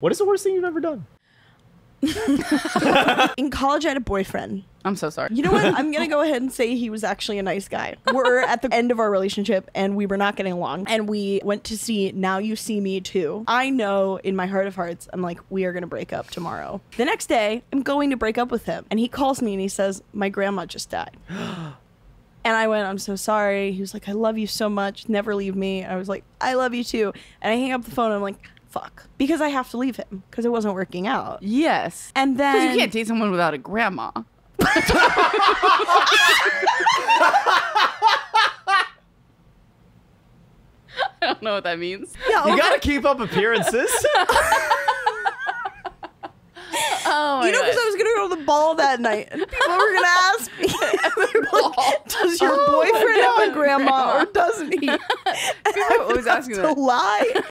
What is the worst thing you've ever done? In college, I had a boyfriend. I'm so sorry. You know what? I'm gonna go ahead and say he was actually a nice guy. We're at the end of our relationship and we were not getting along. And we went to see Now You See Me 2. I know in my heart of hearts, I'm like, we are gonna break up tomorrow. The next day, I'm going to break up with him. And he calls me and he says, My grandma just died. And I went, I'm so sorry. He was like, I love you so much. Never leave me. I was like, I love you too. And I hang up the phone. And I'm like, fuck. Because I have to leave him because it wasn't working out. yes. And Because then you can't date someone without a grandma. I don't know what that means. Yeah, You okay. gotta keep up appearances. Oh, my You know, because I was gonna go to the ball that night, and people were gonna ask me, like, "Does your Oh boyfriend have a grandma, grandma. or doesn't he?" People are always asking to that. lie.